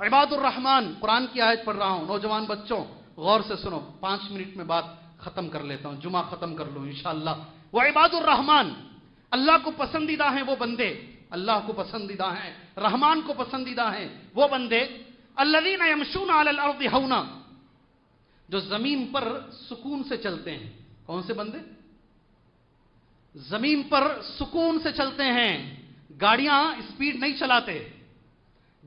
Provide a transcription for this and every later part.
عباد الرحمان قرآن کی آیت پڑھ رہا ہوں۔ نوجوان بچوں، غور سے سنو، پانچ منٹ میں بات ختم کر لیتا ہوں، جمعہ ختم کر لوں انشاءاللہ۔ وہ عباد الرحمان اللہ کو پسندیدہ ہیں وہ بندے۔ اللہ کو پسندیدہ ہیں، رحمان کو پسندیدہ ہیں وہ بندے۔ الذین یمشون علی الارض ہونا جو زمین پر سکون سے چلتے ہیں۔ کون سے بندے؟ زمین پر سکون سے چلتے ہیں۔ گاڑیاں اسپیڈ نہیں چلاتے۔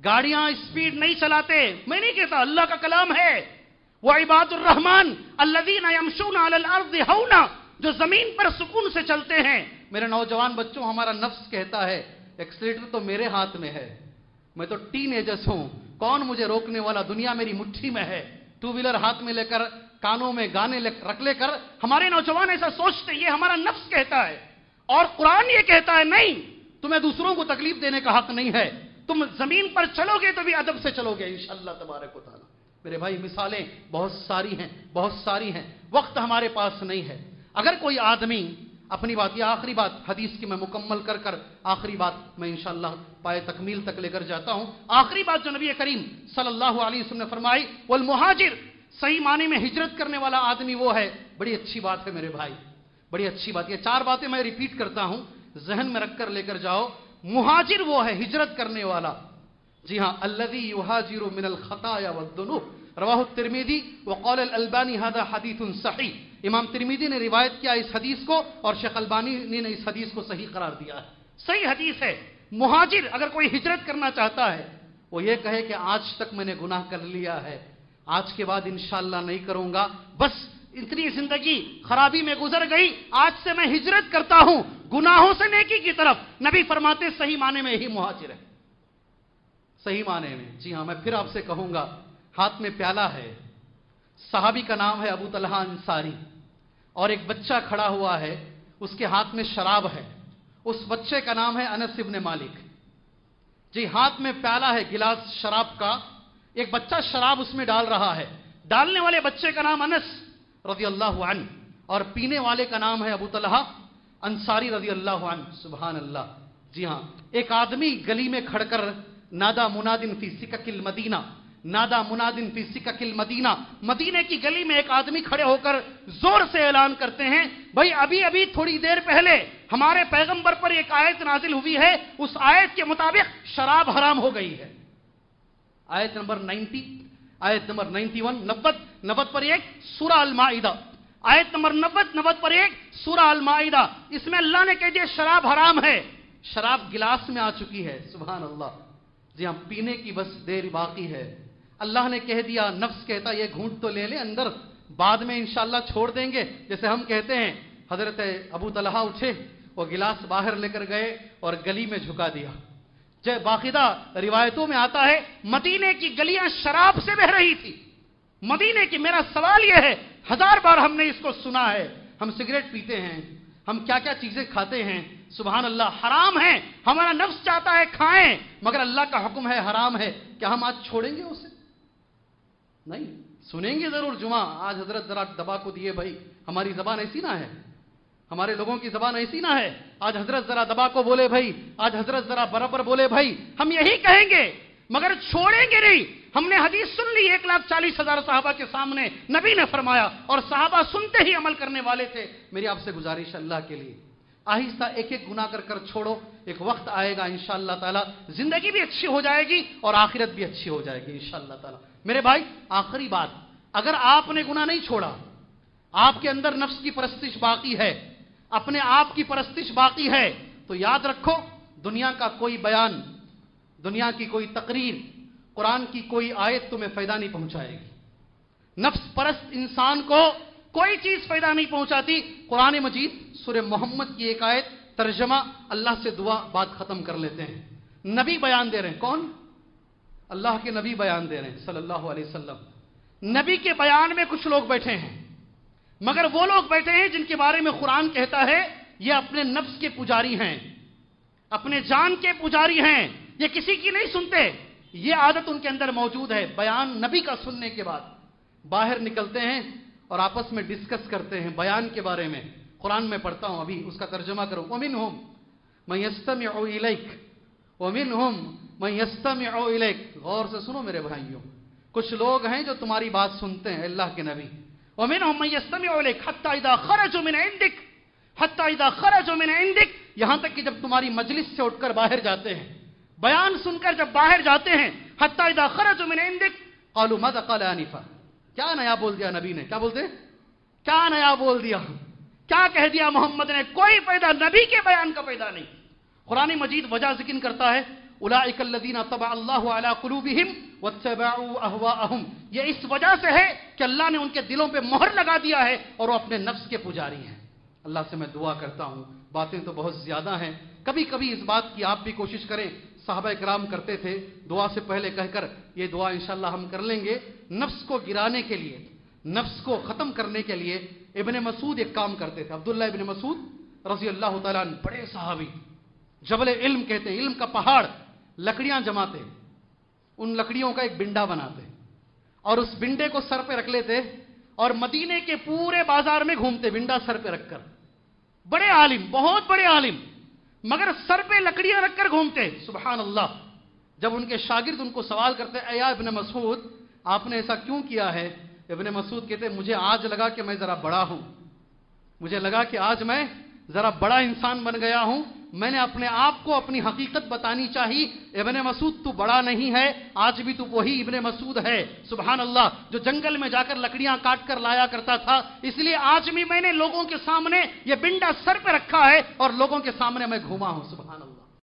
گاڑیاں اسپیڈ نہیں چلاتے۔ میں نہیں کہتا اللہ کا کلام ہے۔ وہ عباد الرحمان الذین یمشون علی الارض ہونا جو زمین پر سکون سے چلتے ہیں۔ میرے نوجوان بچوں، ہمارا نفس کہتا ہے ایکسلیٹر تو میرے ہاتھ میں ہے۔ میں تو ٹین ایجس ہوں۔ کون مجھے روکنے والا دنیا میری مٹھی میں ہے؟ ٹو ویلر ہاتھ میں لے کر، کانوں میں گانے رکھ لے کر ہمارے نوجوان ایسا سوچتے یہ ہمارا نفس کہتا ہے۔ اور قرآن یہ کہتا ہے، نہیں، تمہیں دوسروں کو تکلیف دینے کا حق نہیں ہے۔ تم زمین پر چلو گے تو بھی ادب سے چلو گے، انشاءاللہ تبارک و تعالی۔ میرے بھائی، مثالیں بہت ساری ہیں، بہت ساری ہیں۔ وقت ہمارے پاس نہیں ہے۔ اگر کوئی آدمی، اپنی بات، یہ آخری بات، حدیث کی میں مکمل کر کر آخری بات میں انشاءاللہ پائے تکمیل تک لے کر جاتا ہوں۔ آخری بات جو نبی کریم صلی اللہ علیہ وسلم نے فرمائی، والمہاجر صحیح معنی میں ہجرت کرنے والا آدمی وہ ہے۔ بڑی اچھی بات ہے میرے بھائی، بڑی اچھی بات۔ یہ چار باتیں میں ریپیٹ کرتا ہوں۔ ذہن میں رکھ کر لے کر جاؤ۔ مہاجر وہ ہے ہجرت کرنے والا۔ جی ہاں الذي يهاجر من الخطايا والذنوب۔ رواہ الترمیدی وقال الالبانی هذا حدیث صحیح امام ترمیدی نے روایت کیا اس حدیث کو اور شیخ البانی نے اس حدیث کو صحیح قرار دیا ہے۔ صحیح حدیث ہے۔ مہاجر اگر کوئی ہجرت کرنا چاہتا ہے، وہ یہ کہے کہ آج تک میں نے گناہ کر لیا ہے۔ آج کے بعد انشاءاللہ نہیں کروں گا۔ بس اتنی زندگی خرابی میں گزر گئی۔ آج سے میں ہجرت کرتا ہوں۔ گناہوں سے نیکی کی طرف۔ نبی فرماتے صحیح معنی میں ہی مہاجر ہے۔ صحیح معنی میں۔ جی ہاں میں پھر آپ سے کہوں گا، ہاتھ میں پیالہ ہے۔ صحابی کا نام ہے ابو طلحہ انصاری۔ اور ایک بچہ کھڑا ہوا ہے، اس کے ہاتھ میں شراب ہے۔ اس بچے کا نام ہے انس ابن مالک۔ جی ہاتھ میں پیالہ ہے، گلاس شراب کا۔ ایک بچہ شراب اس میں ڈال رہا ہے۔ ڈالنے والے بچے کا نام انس رضی اللہ عنہ۔ اور پینے والے کا نام ہے ابو طلحہ انصاری رضی اللہ عنہ، سبحان اللہ۔ جی ہاں ایک آدمی گلی میں کھڑ کر نادا منادن فی سکک المدینہ، نادا منادن فی سکک المدینہ۔ مدینے کی گلی میں ایک آدمی کھڑے ہو کر زور سے اعلان کرتے ہیں، بھائی ابھی ابھی تھوڑی دیر پہلے ہمارے پیغمبر پر ایک آیت نازل ہوئی ہے، اس آیت کے مطابق شراب حرام ہو گئی ہے۔ آیت نمبر نائنٹی آیت نمبر نائنٹی ون نبت نبت پر ایک سورہ المائدہ۔ آیت نمبر نبت نبت پر ایک سورہ المائدہ۔ اس میں اللہ نے کہہ دیا، شراب حرام ہے۔ شراب گلاس میں آ چکی ہے، سبحان اللہ۔ جی ہاں پینے کی بس دیر باقی ہے۔ اللہ نے کہہ دیا، نفس کہتا، یہ گھونٹ تو لے لے، اندر بعد میں انشاءاللہ چھوڑ دیں گے۔ جیسے ہم کہتے ہیں، حضرت ابو طلحہ اٹھے وہ گلاس باہر لے کر گئے اور گلی میں جھکا دیا۔ جے باقیدہ روایتوں میں آتا ہے، مدینے کی گلیاں شراب سے بہ رہی تھی۔ مدینے کی، میرا سوال یہ ہے ہزار بار ہم نے اس کو سنا ہے۔ ہم سگریٹ پیتے ہیں، ہم کیا کیا چیزیں کھاتے ہیں۔ سبحان اللہ، حرام ہے ہمارا نفس چاہتا ہے کھائیں، مگر اللہ کا حکم ہے، حرام ہے۔ کیا ہم آج چھوڑیں گے اسے؟ نہیں۔ سنیں گے ضرور۔ جمعہ، آج حضرت ذرا دبا کو دیے بھائی۔ ہماری زبان ایسی نہ ہے۔ ہمارے لوگوں کی زبان ایسی نہ ہے۔ آج حضرت ذرا دبا کو بولے بھائی۔ آج حضرت ذرا برابر بولے بھائی۔ ہم یہی کہیں گے، مگر چھوڑیں گے نہیں۔ ہم نے حدیث سن لی، ایک لاکھ چالیس ہزار صحابہ کے سامنے نبی نے فرمایا اور صحابہ سنتے ہی عمل کرنے والے تھے۔ میری آپ سے گزارش اللہ کے لیے۔ آہستہ ایک ایک گناہ کر کر چھوڑو۔ ایک وقت آئے گا انشاءاللہ تعالی۔ زندگی بھی اچھی ہو جائے گی اور آخرت بھی اچھی ہو جائے گی انشاءاللہ تعالی۔ میرے بھائی، آخری بات، اگر آپ نے گناہ نہیں چھوڑا، آپ کے اندر نفس کی پرستش باقی ہے، اپنے آپ کی پرستش باقی ہے، تو یاد رکھو، دنیا کا کوئی بیان، دنیا کی کوئی تقریر قرآن کی کوئی آیت تمہیں فائدہ نہیں پہنچائے گی۔ نفس پرست انسان کو کوئی چیز فائدہ نہیں پہنچاتی۔ قرآن مجید سورہ محمد کی ایک آیت، ترجمہ، اللہ سے دعا، بات ختم کر لیتے ہیں۔ نبی بیان دے رہے ہیں۔ کون؟ اللہ کے نبی بیان دے رہے ہیں، صلی اللہ علیہ وسلم۔ نبی کے بیان میں کچھ لوگ بیٹھے ہیں، مگر وہ لوگ بیٹھے ہیں جن کے بارے میں قرآن کہتا ہے، یہ اپنے نفس کے پجاری ہیں۔ اپنے جان کے پجاری ہیں۔ یہ کسی کی نہیں سنتے۔ یہ عادت ان کے اندر موجود ہے، بیان نبی کا سننے کے بعد۔ باہر نکلتے ہیں اور آپس میں ڈسکس کرتے ہیں بیان کے بارے میں۔ قرآن میں پڑھتا ہوں ابھی، اس کا ترجمہ کروں۔ امن ہوم میں یستم اومن ہوم میں یستمع الیک۔ غور سے سنو میرے بھائیوں، کچھ لوگ ہیں جو تمہاری بات سنتے ہیں اللہ کے نبی۔ ومنهم من اذا من اذا من عندك یہاں تک کہ جب تمہاری مجلس سے اٹھ کر باہر جاتے ہیں۔ بیان سن کر جب باہر جاتے ہیں حتى اذا خرجوا من عندك قالوا ماذا قال انفا کیا نیا بول دیا نبی نے؟ کیا بولتے؟ کیا نیا بول دیا؟ کیا کہہ دیا محمد نے؟ کوئی پیدا نبی کے بیان کا پیدا نہیں۔ قرآن مجید وجہ ذکر کرتا ہے اولئک الذین طبع اللہ علی قلوبہم واتبعوا اہواءہم۔ یہ اس وجہ سے ہے کہ اللہ نے ان کے دلوں پہ مہر لگا دیا ہے اور وہ اپنے نفس کے پجاری ہیں۔ اللہ سے میں دعا کرتا ہوں، باتیں تو بہت زیادہ ہیں۔ کبھی کبھی اس بات کی آپ بھی کوشش کریں صحابہ اکرام کرتے تھے، دعا سے پہلے کہہ کر یہ دعا انشاءاللہ ہم کر لیں گے، نفس کو گرانے کے لیے، نفس کو ختم کرنے کے لیے ابن مسعود ایک کام کرتے تھے۔ عبداللہ ابن مسعود رضی اللہ تعالیٰ عنہ، بڑے صحابی، جبل علم کہتے ہیں، علم کا پہاڑ، لکڑیاں جماتے ان لکڑیوں کا ایک بنڈا بناتے اور اس بنڈے کو سر پہ رکھ لیتے اور مدینے کے پورے بازار میں گھومتے بنڈا سر پہ رکھ کر۔ بڑے عالم، بہت بڑے عالم۔ مگر سر پہ لکڑیاں رکھ کر گھومتے۔ سبحان اللہ۔ جب ان کے شاگرد ان کو سوال کرتے ایا ابن مسعود، آپ نے ایسا کیوں کیا ہے؟ ابن مسعود کہتے، مجھے آج لگا کہ میں ذرا بڑا ہوں۔ مجھے لگا کہ آج میں ذرا بڑا انسان بن گیا ہوں۔ میں نے اپنے آپ کو اپنی حقیقت بتانی چاہی، ابن مسعود تو بڑا نہیں ہے، آج بھی تو وہی ابن مسعود ہے، سبحان اللہ، جو جنگل میں جا کر لکڑیاں کاٹ کر لایا کرتا تھا۔ اس لیے آج بھی میں نے لوگوں کے سامنے یہ بنڈا سر پہ رکھا ہے اور لوگوں کے سامنے میں گھوما ہوں، سبحان اللہ۔